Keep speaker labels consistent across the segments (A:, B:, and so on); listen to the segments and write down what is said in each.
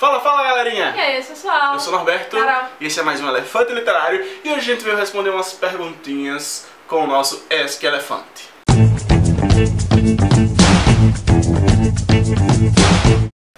A: Fala, fala galerinha!
B: E aí, pessoal?
A: Eu sou o Norberto
B: Carol.
A: e esse é mais um Elefante Literário e hoje a gente veio responder umas perguntinhas com o nosso Ask Elefante.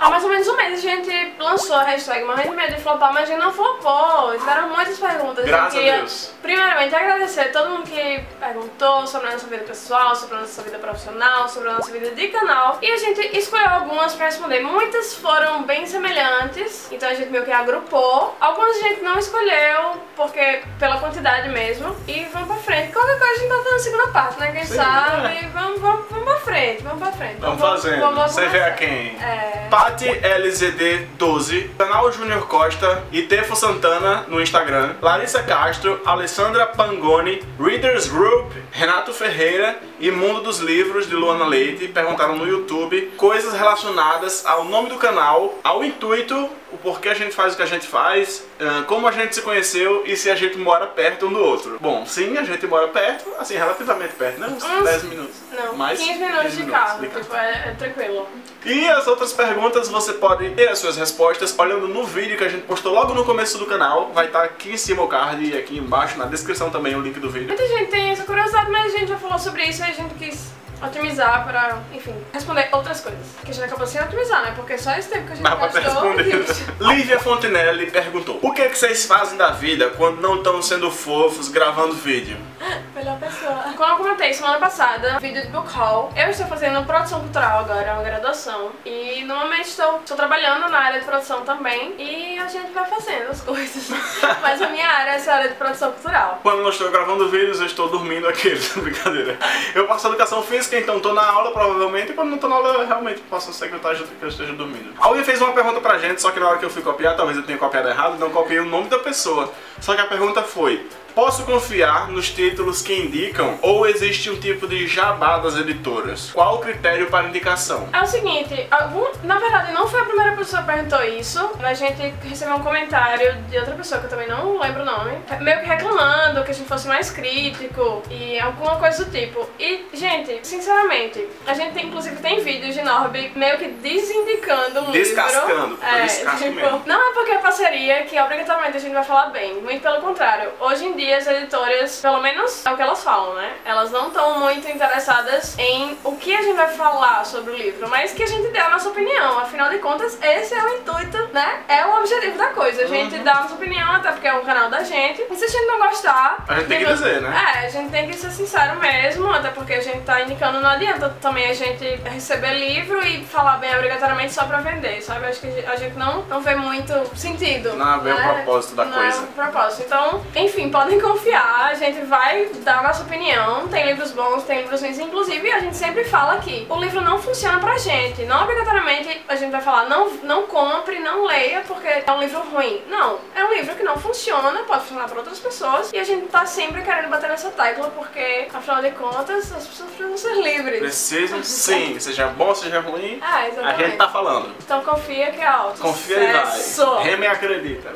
B: Há mais ou menos mês a gente lançou a hashtag Morrendo de Medo de Flopar, mas a gente não flopou. Tiveram muitas perguntas.
A: Graças
B: Eu
A: a
B: queria,
A: Deus.
B: Primeiramente, agradecer a todo mundo que perguntou sobre a nossa vida pessoal, sobre a nossa vida profissional, sobre a nossa vida de canal. E a gente escolheu algumas pra responder. Muitas foram bem semelhantes, então a gente meio que agrupou. Algumas a gente não escolheu, porque pela quantidade mesmo. E vamos pra frente. Qualquer coisa a gente tá fazendo a segunda parte, né? Quem
A: Sim,
B: sabe?
A: é.
B: Vamos, vamos, vamos pra frente, vamos pra frente.
A: Vamos
B: Então,
A: fazendo.
B: vamos
A: Você vê a quem?
B: É.
A: Pati LZD12, canal Júnior Costa e Tefo Santana no Instagram, Larissa Castro, Alessandra Pangoni, Readers Group, Renato Ferreira e Mundo dos Livros de Luana Leite perguntaram no YouTube coisas relacionadas ao nome do canal, ao intuito, o porquê a gente faz o que a gente faz, ah, como a gente se conheceu e se a gente mora perto um do outro. Bom, sim, a gente mora perto, assim, relativamente perto, né? Uns
B: Uns-
A: 10 minutos.
B: Não,
A: Mais
B: 15 minutos
A: 15
B: de
A: minutos
B: carro,
A: de carro.
B: tipo, é, é tranquilo.
A: E as outras perguntas você pode ter as suas respostas olhando no vídeo que a gente postou logo no começo do canal. Vai estar aqui em cima o card e aqui embaixo na descrição também o link do vídeo.
B: Muita gente tem essa curiosidade, mas a gente já falou sobre isso e gente quis otimizar pra, enfim, responder outras coisas. Que a gente acabou sem otimizar, né? Porque só esse tempo que a gente
A: Dá pra ter
B: gastou...
A: respondido. Lívia Fontenelle perguntou: O que, é que vocês fazem da vida quando não estão sendo fofos gravando vídeo?
B: Melhor pessoa. Como eu comentei semana passada, vídeo de book haul, eu estou fazendo produção cultural agora, uma graduação. E normalmente estou, estou trabalhando na área de produção também. E a gente vai fazendo as coisas. Mas a minha área é essa área de produção cultural.
A: Quando não estou gravando vídeos, eu estou dormindo aqueles, brincadeira. Eu faço educação física, então estou na aula provavelmente, e quando não estou na aula, eu realmente posso que esteja, que eu esteja dormindo. Alguém fez uma pergunta pra gente, só que na hora que eu fui copiar, talvez eu tenha copiado errado, não copiei o nome da pessoa. Só que a pergunta foi. Posso confiar nos títulos que indicam ou existe um tipo de jabá das editoras? Qual o critério para indicação?
B: É o seguinte, algum, na verdade não foi a primeira pessoa que perguntou isso, a gente recebeu um comentário de outra pessoa que eu também não lembro o nome, meio que reclamando que a gente fosse mais crítico e alguma coisa do tipo. E, gente, sinceramente, a gente tem, inclusive tem vídeos de Norby meio que desindicando um
A: Descascando,
B: livro.
A: eu descasco mesmo.
B: Não é porque é parceria que obrigatoriamente a gente vai falar bem, muito pelo contrário. Hoje em dia as editoras, pelo menos é o que elas falam, né? Elas não estão muito interessadas em o que a gente vai falar sobre o livro, mas que a gente dê a nossa opinião. Afinal de contas, esse é o intuito, né? É o objetivo da coisa. A gente
A: Uhum.
B: dá a nossa opinião, até porque é um canal da gente. E se a gente não gostar.
A: A gente tem que
B: não-
A: dizer, né?
B: É, a gente tem que ser sincero mesmo, até porque a gente tá indicando, não adianta também a gente receber livro e falar bem obrigatoriamente só pra vender, sabe? Acho que a gente não, não vê muito sentido.
A: Não vê o
B: né?
A: propósito da
B: Não
A: coisa.
B: É o propósito. Então, enfim, podem confiar, a gente vai dar a nossa opinião. Tem livros bons, tem livros ruins. Inclusive, a gente sempre fala que o livro não funciona pra gente. Não obrigatoriamente a gente vai falar, não, não compre, não leia, porque é um livro ruim. Não, é um livro que não funciona, pode funcionar pra outras pessoas. E a gente tá sempre querendo bater nessa tecla, porque, afinal de contas, as pessoas precisam ser livres.
A: Precisam sim, seja bom, seja ruim,
B: Ah,
A: a gente tá falando.
B: Então confia que é alto.
A: Confia e vai. Reme acredita.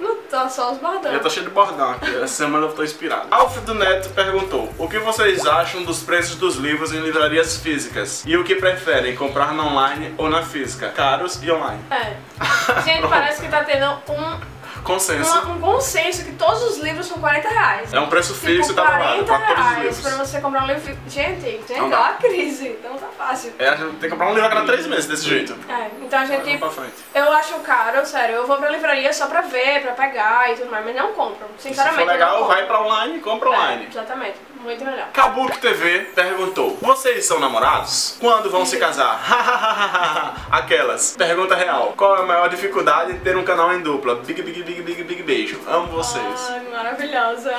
B: Não tá só os bordões.
A: Eu tô cheio de bordão aqui, semana eu tô inspirado. Alfredo Neto perguntou: O que vocês acham dos preços dos livros em livrarias físicas? E o que preferem, comprar na online ou na física? Caros e online.
B: É. Gente, parece que tá tendo um,
A: Consenso.
B: uma- um consenso que todos os livros são 40 reais.
A: É um preço fixo e
B: tipo,
A: tá valado
B: 40
A: pra todos os
B: reais pra você comprar um livro. Gente,
A: Não
B: ó
A: dá.
B: a crise. Então tá fácil.
A: É, a gente tem que comprar um livro a cada três meses desse jeito.
B: É, então a gente. Eu acho caro, sério. Eu vou pra livraria só pra ver, pra pegar e tudo mais, mas não compro.
A: Se
B: Sinceramente.
A: for legal, vai pra online e compra
B: É,
A: online.
B: exatamente. Melhor.
A: Kabuki TV perguntou: Vocês são namorados? Quando vão se casar? Aquelas. Pergunta real: Qual é a maior dificuldade em ter um canal em dupla? Big, big, big, big, big beijo. Amo vocês.
B: Ai, maravilhosa.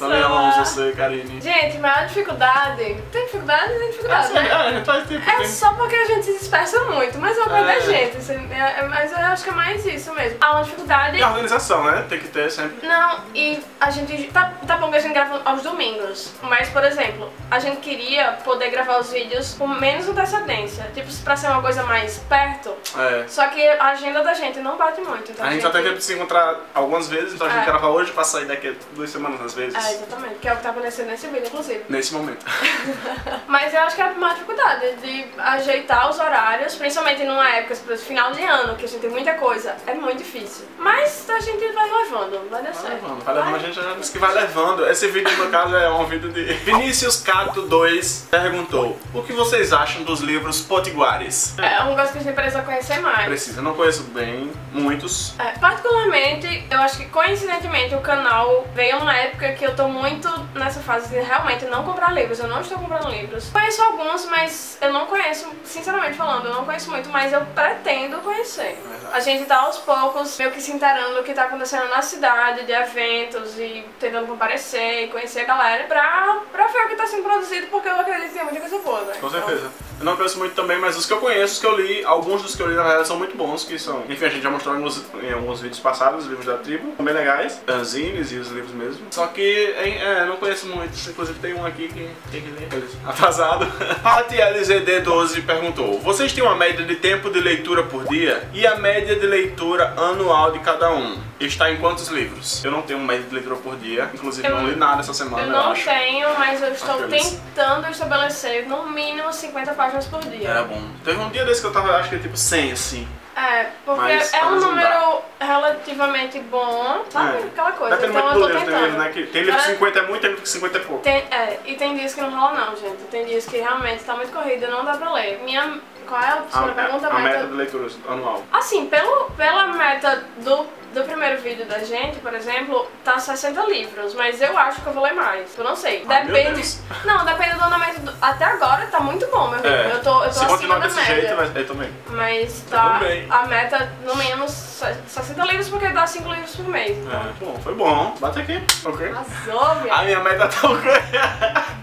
A: Também amamos você, Karine.
B: Gente, maior dificuldade. Tem dificuldade? Tem dificuldade,
A: Assim,
B: né?
A: é, faz tempo.
B: É
A: tem-
B: só porque a gente se dispersa muito, mas é uma coisa
A: É.
B: da gente. assim, é- é- mas eu acho que é mais isso mesmo. Há uma dificuldade.
A: E a organização, né? Tem que ter sempre.
B: Não, e a gente. Tá, tá bom que a gente grava aos domingos, mas, por exemplo, a gente queria poder gravar os vídeos com menos antecedência. Tipo, pra ser uma coisa mais perto.
A: É.
B: Só que a agenda da gente não bate muito. Então
A: A gente só tem tempo de se encontrar algumas vezes, então a gente
B: É.
A: grava hoje, pra sair daqui a duas semanas às vezes.
B: É, exatamente, que é o que tá acontecendo nesse vídeo, inclusive.
A: Nesse momento.
B: Mas eu acho que é uma dificuldade de ajeitar os horários, principalmente numa época, final de ano, que a gente tem muita coisa, é muito difícil. Mas a gente vai levando, vai dar
A: Vai
B: certo.
A: levando, vai levando, a gente já disse que vai levando. Esse vídeo, no caso, é um vídeo de. Vinícius Cato 2 perguntou: O que vocês acham dos livros potiguares?
B: É uma coisa que a gente precisa conhecer mais.
A: Precisa, eu não conheço bem muitos.
B: É, particularmente, eu acho que coincidentemente o canal veio numa época que eu tô muito nessa fase de realmente não comprar livros. Eu não estou comprando livros. Conheço alguns, mas eu não conheço, sinceramente falando, eu não conheço muito, mas eu pretendo conhecer. A gente tá aos poucos meio que se inteirando do que tá acontecendo na cidade, de eventos e tentando comparecer e conhecer a galera pra, pra ver o que tá sendo produzido, porque eu acredito que tem muita coisa boa, né?
A: Com certeza. Eu não conheço muito também, mas os que eu conheço, os que eu li, alguns dos que eu li na verdade são muito bons, que são. Enfim, a gente já mostrou em alguns, em alguns vídeos passados, os livros da tribo, são bem legais, fanzines e os livros mesmo. Só que é, é, não conheço muitos, inclusive tem um aqui que tem que ler. Eles- Atrasado. Pat LZD12 perguntou: Vocês têm uma média de tempo de leitura por dia? E a média de leitura anual de cada um? Está em quantos livros? Eu não tenho uma média de leitura por dia, inclusive
B: Eu-
A: não li nada essa semana,
B: Eu
A: eu,
B: não
A: acho.
B: tenho, mas eu estou
A: Aqueles.
B: tentando estabelecer no mínimo 50 páginas por dia.
A: Era bom. Teve um dia desse que eu tava, acho que tipo 100 assim.
B: É, porque
A: Mas
B: é um número relativamente bom, sabe?
A: É.
B: Aquela coisa.
A: Depende
B: então eu tô
A: livro, tem livro,
B: tentando.
A: né? Que, tem livro que
B: Cara,
A: 50 é muito, tem livro que 50 é pouco.
B: Tem, é, e tem dias que não rola não, gente. Tem dias que realmente tá muito corrida, não dá pra ler. Minha. Qual é a
A: A,
B: segunda pergunta?
A: a meta de leitura anual.
B: Assim, pelo, pela meta do, do primeiro vídeo da gente, por exemplo, tá 60 livros, mas eu acho que eu vou ler mais. Eu não sei.
A: Ah,
B: Depende. Não, depende do andamento. Do, até agora tá muito bom, meu amigo. Eu tô, eu tô
A: Se
B: acima da média.
A: jeito, vai, eu também.
B: Mas tá a meta no mínimo se- 60 livros porque dá 5 livros por mês. Então.
A: É, bom, foi bom. Bate aqui. Ok.
B: Arrasou, minha.
A: A minha meta tá.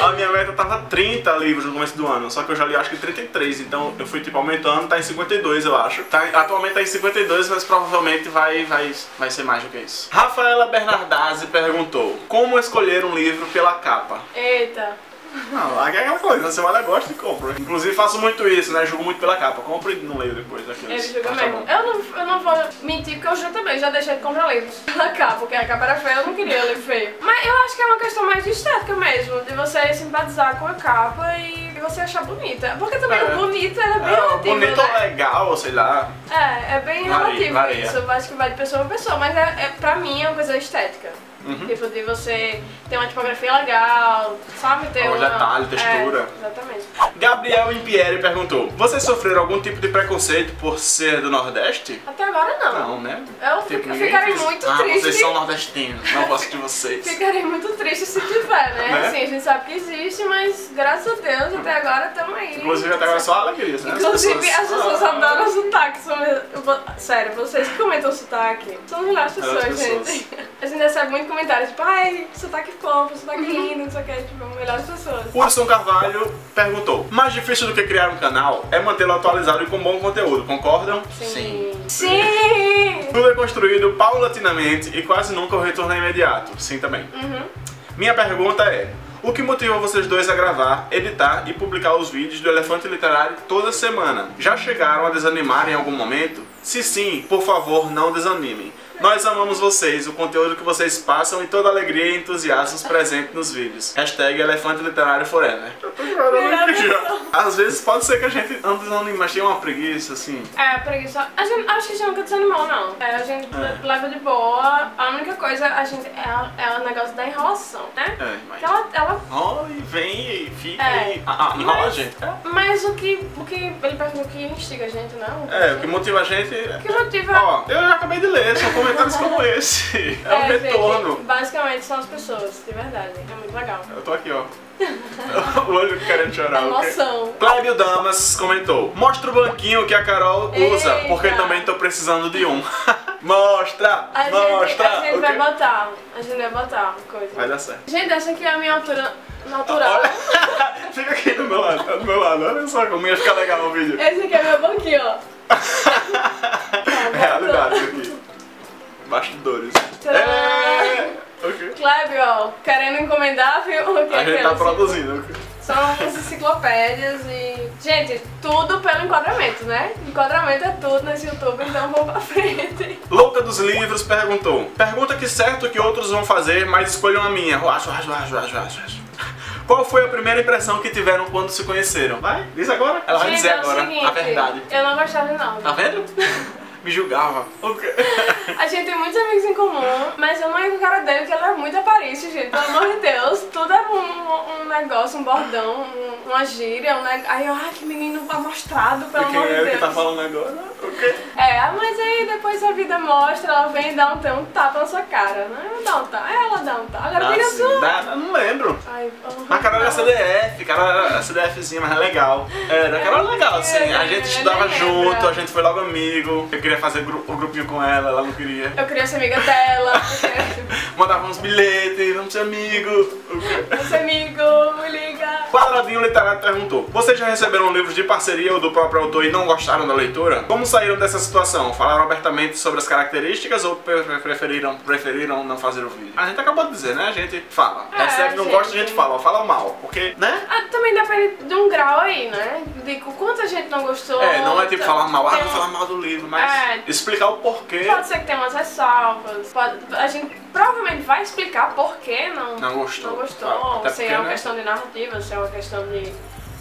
A: A minha meta tava 30 livros no começo do ano, só que eu já li acho que 33, então eu fui tipo aumentando, tá em 52 eu acho. Tá, atualmente tá em 52, mas provavelmente vai, vai, vai ser mais do que isso. Rafaela Bernardazzi perguntou: Como escolher um livro pela capa?
B: Eita.
A: Não, é aquela coisa, você olha, gosta e compra. Inclusive faço muito isso, né? Jogo muito pela capa. Compro e não leio depois daquilo.
B: Ele julga mesmo. Eu não, eu não vou mentir porque eu já também já deixei de comprar livros pela capa, porque a capa era feia, eu não queria ler feio. Mas eu acho que é uma questão mais de estética mesmo, de você simpatizar com a capa e você achar bonita. Porque também
A: É.
B: o bonito era bem
A: É,
B: relativo,
A: bonito ou
B: né?
A: legal, sei lá.
B: É, é bem relativo
A: varia.
B: isso. Eu acho que vai de pessoa pra pessoa, mas é, é, pra mim é uma coisa estética.
A: Uhum.
B: Tipo, de você ter uma tipografia legal, sabe? Ter
A: Ó,
B: uma...
A: detalhe, textura.
B: É, exatamente.
A: Gabriel Impieri perguntou: Vocês sofreram algum tipo de preconceito por ser do Nordeste?
B: Até agora não.
A: Não, né?
B: Eu,
A: Tipo, ninguém
B: ficarei
A: fez-
B: muito
A: ah,
B: triste.
A: vocês são nordestinos, não gosto de vocês.
B: Ficarei muito triste se tiver, né?
A: Né?
B: Assim, a gente sabe que existe, mas graças a Deus até agora estamos aí.
A: Inclusive até agora é só alegria, né?
B: Inclusive, as pessoas
A: Ah,
B: adoram sotaque. Sério, vocês que comentam sotaque são as melhores pessoas,
A: pessoas.
B: gente. A gente recebe muito comentário, tipo, ai, sotaque fofo, sotaque lindo, não sei o que, tipo, melhores pessoas.
A: Urson Carvalho perguntou: Mais difícil do que criar um canal é mantê-lo atualizado e com bom conteúdo, concordam?
B: Sim. Sim!
A: Tudo é construído paulatinamente e quase nunca o retorno é imediato. Sim, também.
B: Uhum.
A: Minha pergunta é: o que motiva vocês dois a gravar, editar e publicar os vídeos do Elefante Literário toda semana? Já chegaram a desanimar em algum momento? Se sim, por favor, não desanimem. Nós amamos vocês, o conteúdo que vocês passam e toda a alegria e entusiasmo presente nos vídeos. Hashtag Elefante Literário Forever. Eu tô chorando aqui já. Às vezes pode ser que a gente ande desanimando, mas tem uma preguiça, assim.
B: É, preguiça. A gente, acho que a gente nunca desanimou, não. É, a gente
A: É.
B: leva de boa. A única coisa, a gente, é, é o negócio da enrolação, né?
A: É, mas.
B: Que ela, ela
A: Rola e vem e fica
B: É.
A: e. Ah, enrola a gente.
B: Mas o que, o que ele perguntou que instiga a gente, não?
A: É, o que motiva a gente.
B: O que motiva
A: Ó, eu já acabei de ler, são comentários como esse. É um
B: gente,
A: retorno.
B: basicamente são as pessoas, de verdade. É muito legal.
A: Eu tô aqui, ó. o olho querendo chorar.
B: Emoção.
A: Clébio Damas comentou: Mostra o banquinho que a Carol usa,
B: Eita.
A: porque também tô precisando de um. mostra!
B: A gente,
A: mostra!
B: a gente vai botar. A gente vai botar coisa.
A: Vai dar certo.
B: Gente, essa aqui é a minha altura natural.
A: Fica aqui do meu lado, tá do meu lado. Olha só como ia ficar legal o vídeo.
B: Esse aqui é meu banquinho, ó.
A: Realidade aqui. Bastidores. É! Ok.
B: Clébio, ó, querendo encomendar, viu? O que
A: A
B: é
A: gente tá
B: eles-
A: produzindo.
B: São as enciclopédias e Gente, tudo pelo enquadramento, né? Enquadramento é tudo nesse YouTube, então vamos pra frente.
A: Louca dos Livros perguntou. Pergunta que certo que outros vão fazer, mas escolham a minha. Ruas, ruas, ruas, ruas, ruas. Qual foi a primeira impressão que tiveram quando se conheceram? Vai, diz agora. Ela vai
B: Gente,
A: dizer
B: é
A: agora
B: seguinte,
A: a verdade.
B: Eu não gostava de nada.
A: Tá vendo? Me julgava.
B: A gente tem muitos amigos em comum, mas eu não ia com a cara dele, porque ele era muito aparício, gente. Pelo amor de Deus, tudo era um, um negócio, um bordão, um- uma gíria, um neg... Aí eu, ai, que menino amostrado, pelo amor de
A: é
B: Deus.
A: que tá falando agora? O quê?
B: É, mas aí depois a vida mostra, ela vem e dá um, um tapa na sua cara, né? Dá um tapa, ela dá um tapa. Agora
A: Ah,
B: diga a
A: sim,
B: sua.
A: dá- não lembro.
B: Ai,
A: A cara era CDF, cara era CDFzinha, mas é legal. Era, cara era legal, assim. A gente
B: É,
A: estudava junto, a gente foi logo amigo. Eu queria fazer o grupinho com ela, ela não queria.
B: Eu queria ser amiga dela, porque
A: Mandava uns bilhetes, vamos ser amigo. O quê?
B: Nosso amigo, me liga.
A: Quadradinho Literário perguntou: Vocês já receberam livros de parceria ou do próprio autor e não gostaram da leitura? Como saíram dessa situação? Falaram abertamente sobre as características ou pre- pre- preferiram, preferiram não fazer o vídeo? A gente acabou de dizer, né? A gente fala.
B: É,
A: Hashtag não
B: gente.
A: gosta, a gente fala. Fala mal. Porque, né?
B: Ah, também depende de um grau aí, né? De quanto a gente não gostou.
A: É, não é tipo falar mal, ah,
B: um-
A: falar mal do livro, mas
B: É.
A: explicar o porquê
B: Pode ser que tenha umas ressalvas. Pode, a gente provavelmente vai explicar por que não,
A: não gostou.
B: não gostou.
A: Ah,
B: se é uma
A: né?
B: questão de narrativa, se é uma questão de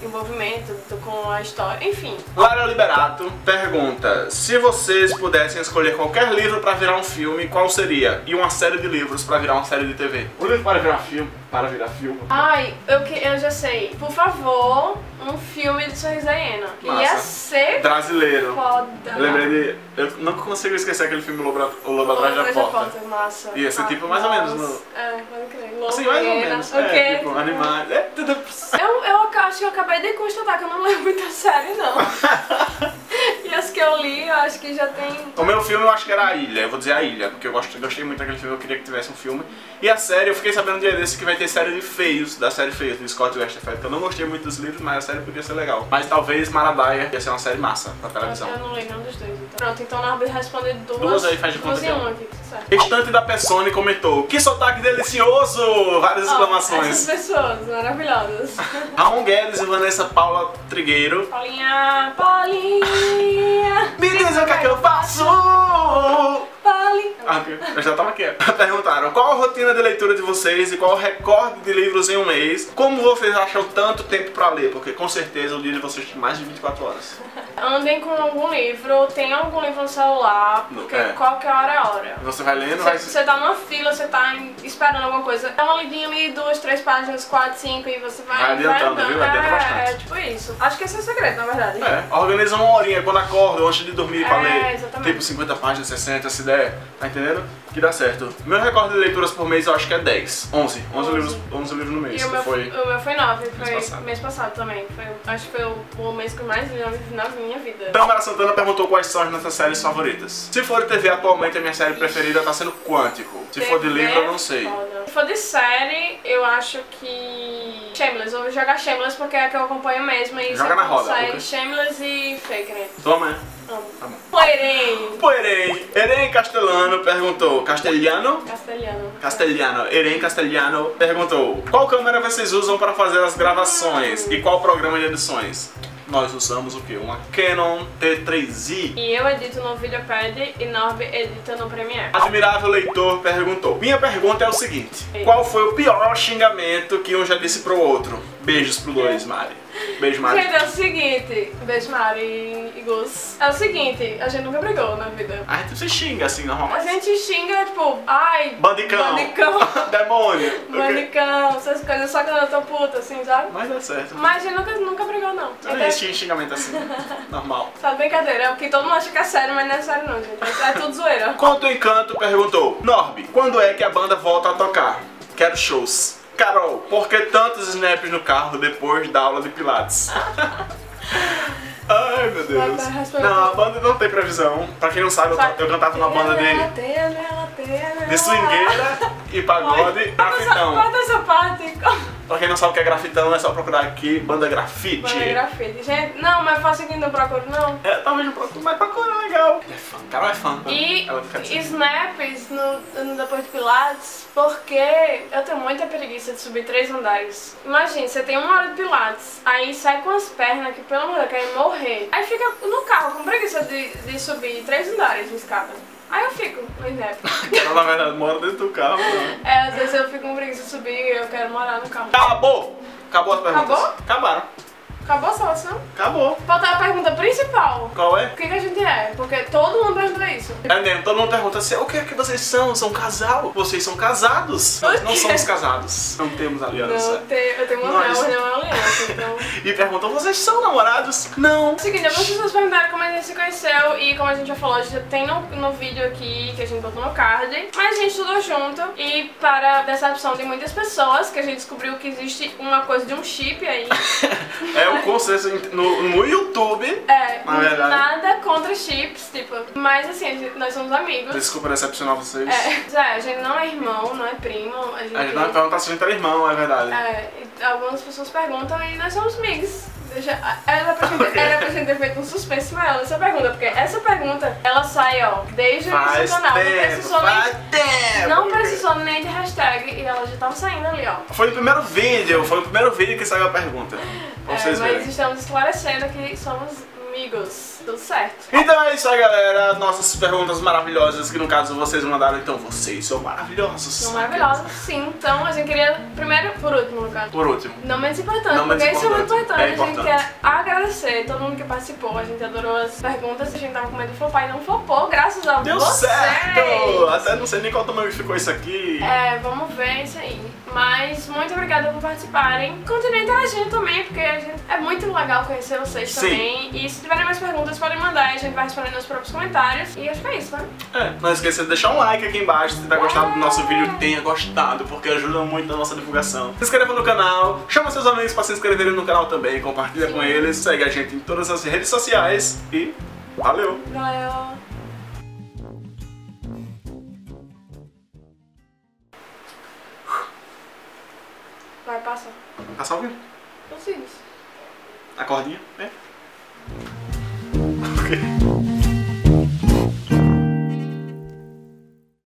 B: envolvimento com a história. Enfim.
A: Lara Liberato pergunta: Se vocês pudessem escolher qualquer livro pra virar um filme, qual seria? E uma série de livros pra virar uma série de TV? O livro para virar filme, para virar filme.
B: Ai, eu, que- eu já sei. Por favor, um filme de Sorriso Hiena. Ia ser
A: Brasileiro.
B: foda.
A: Eu lembrei de. Eu não consigo esquecer aquele filme Lobo, o Lobo Atrás da Porta.
B: massa.
A: Ia ser
B: Ah,
A: tipo mais ou menos
B: nossa.
A: no-
B: É, pode crer. Lobo,
A: Assim, mais ou
B: hiena,
A: menos. É, tipo, animais. É tudo.
B: Eu, eu acho que eu acabei de constatar que eu não lembro muita série, não. e as que eu li, eu acho que já tem.
A: O meu filme eu acho que era A Ilha, eu vou dizer A Ilha, porque eu gosto, gostei muito daquele filme, eu queria que tivesse um filme. E a série, eu fiquei sabendo um dia desse que vai ter série de Feios, da série Feios, do Scott Westerfeld, que eu não gostei muito dos livros, mas a série podia ser legal. Mas talvez Maradaia ia ser uma série massa pra televisão.
B: Eu não li nenhum dos dois. Então. Pronto, então na hora de responder duas.
A: Duas aí, faz de conta
B: duas
A: que
B: uma aqui, certo.
A: Estante da Pessone comentou, que sotaque delicioso! Várias
B: Ó,
A: exclamações.
B: Essas pessoas maravilhosas.
A: Ramon Guedes e Vanessa Paula Trigueiro.
B: Paulinha, Paulinha.
A: Me o que é que eu faço! Ah, eu já tava aqui. Perguntaram qual a rotina de leitura de vocês e qual o recorde de livros em um mês. Como vocês acham tanto tempo pra ler? Porque com certeza o dia de vocês tem mais de 24 horas.
B: Andem com algum livro, tem algum livro no celular, porque
A: É.
B: qualquer hora é hora.
A: Você vai lendo, vai.
B: Você, você tá numa fila, você tá esperando alguma coisa. Dá uma lidinha ali, duas, três páginas, quatro, cinco, e você vai.
A: Vai adiantando,
B: andando.
A: viu? Adianta
B: é,
A: bastante.
B: É tipo isso. Acho que esse é o segredo, na verdade.
A: É, organiza uma horinha quando acorda, antes de dormir pra
B: É,
A: ler.
B: exatamente.
A: Tipo 50 páginas, 60, se der. Tá entendendo? Que dá certo. Meu recorde de leituras por mês eu acho que é 10. 11. 11,
B: 11.
A: livros, 11 livros no mês.
B: E o meu,
A: Foi.
B: o meu foi nove, foi
A: passado.
B: mês passado também. Foi, acho que foi o, o mês que eu mais li na, minha vida.
A: Tamara Santana perguntou quais são as nossas séries favoritas. Se for de TV atualmente, a minha série preferida tá sendo Quântico. Se for de
B: TV
A: livro, eu não sei.
B: foda. Se for de série, eu acho que. Shameless. Eu vou jogar Shameless porque é a que eu acompanho mesmo. E
A: Joga na roda,
B: Sai. Shameless e Fake, né?
A: Toma?
B: Amo.
A: Tá bom.
B: Porém.
A: Porém, Eren Castelano perguntou. Castelhano?
B: Castelhano.
A: Castelhano. Eren Castelhano perguntou. Qual câmera vocês usam para fazer as gravações? E qual programa de edições? Nós usamos o quê? Uma Canon T3i.
B: E eu edito no Videopad e Norb edita no Premiere.
A: Admirável leitor perguntou. Minha pergunta é o seguinte: Qual foi o pior xingamento que um já disse pro outro? Beijos pro dois, Mari. Beijo, Mari.
B: Gente, é o seguinte. Beijo, Mari e Gus. É o seguinte, a gente nunca brigou na vida.
A: A gente se xinga assim,
B: A
A: normalmente.
B: gente xinga, tipo, ai.
A: Bandicão.
B: Bandicão.
A: Demônio.
B: Bandicão, essas coisas, só quando eu tô puta, assim, sabe?
A: Mas dá certo.
B: Mas a gente nunca, nunca brigou, não.
A: Não
B: Até-
A: existe xingamento assim. Normal.
B: Tá brincadeira, é porque todo mundo acha que é sério, mas não é sério não, gente. É tudo zoeira.
A: Conto Encanto perguntou: Norby, quando é que a banda volta a tocar? Quero shows. Carol, por que tantos snaps no carro depois da aula de Pilates? Ai meu Deus. Não, a banda não tem previsão. Pra quem não sabe, eu, eu cantava numa banda de, de swingueira e pagode
B: essa,
A: afitão.
B: corta essa parte.
A: Pra quem não sabe o que é grafitão, é só procurar aqui, banda grafite.
B: Banda grafite. Gente, não, mas faço aqui não procuro, não.
A: É, talvez não procure, mas procura, é legal. É fã, o cara é fã.
B: E
A: Ela fica assim.
B: snaps no, no depois de Pilates, porque eu tenho muita preguiça de subir três andares. Imagina, você tem uma hora de Pilates, aí sai com as pernas que pelo amor de Deus, querem morrer. Aí fica no carro com preguiça de, de subir três andares de escada. Aí eu fico no snap.
A: Ela, na verdade, mora dentro do carro. né?
B: É, às vezes eu fico com preguiça de subir e eu quero morar no carro.
A: Acabou! Acabou as perguntas.
B: Acabou?
A: Acabaram.
B: Acabou a seleção?
A: Acabou.
B: Falta a pergunta principal.
A: Qual é?
B: O que, que a gente é? Porque todo mundo pergunta isso.
A: É mesmo, todo mundo pergunta assim, o que é que vocês são? São casal? Vocês são casados? Nós não somos casados. Não temos aliança.
B: Não, tem- eu tenho uma
A: Nós-
B: não, é uma aliança, então...
A: E perguntam, vocês são namorados? Não.
B: É o seguinte, as pessoas perguntaram como a gente se conheceu e como a gente já falou, a gente já tem no, no vídeo aqui que a gente botou no card, mas a gente estudou junto e para decepção de muitas pessoas, que a gente descobriu que existe uma coisa de um chip aí.
A: É consenso em- no, no YouTube.
B: É,
A: Na verdade.
B: nada contra chips, tipo, mas assim, nós somos amigos.
A: Desculpa decepcionar vocês.
B: É, é, a gente não é irmão, não é primo, a gente...
A: A gente não pergunta se a gente era irmão, é verdade.
B: É, algumas pessoas perguntam e nós somos amigos. Deixa, era, pra gente, era pra gente ter feito um suspense maior nessa pergunta, porque essa pergunta, ela sai, ó, desde o início do canal. Não precisou, nem,
A: tempo.
B: não precisou nem de hashtag e ela já tava saindo ali, ó.
A: Foi no primeiro vídeo, foi no primeiro vídeo que saiu a pergunta. Pra
B: É,
A: vocês
B: mas
A: verem.
B: estamos esclarecendo que somos amigos. Tudo certo.
A: Então é isso aí, galera. Nossas perguntas maravilhosas, que no caso vocês mandaram, então vocês são maravilhosos.
B: São maravilhosos, sim. Então a gente queria, primeiro, por último, no caso.
A: Por último.
B: Não menos importante,
A: Não menos
B: porque isso é muito
A: importante.
B: importante.
A: É
B: A gente
A: importante.
B: quer agradecer todo mundo que participou. A gente adorou as perguntas. A gente tava com medo de flopar e não flopou, graças a
A: Deu
B: vocês.
A: certo! Até não sei nem qual tamanho ficou isso aqui.
B: É, vamos ver isso aí. Mas muito obrigada por participarem. Continuem interagindo também, porque a gente- é muito legal conhecer vocês
A: Sim.
B: também. E se tiverem mais perguntas, podem mandar. A gente vai responder nos próprios comentários. E acho que é isso, né?
A: É, não esqueça de deixar um like aqui embaixo se tiver gostado do nosso vídeo, tenha gostado, porque ajuda muito na nossa divulgação. Se inscreva no canal, chama seus amigos para se inscreverem no canal também, compartilha com eles, segue a gente em todas as redes sociais e valeu!
B: Valeu! Vai, passa.
A: Tá salvo?
B: Os cílios.
A: A cordinha? É? Ok.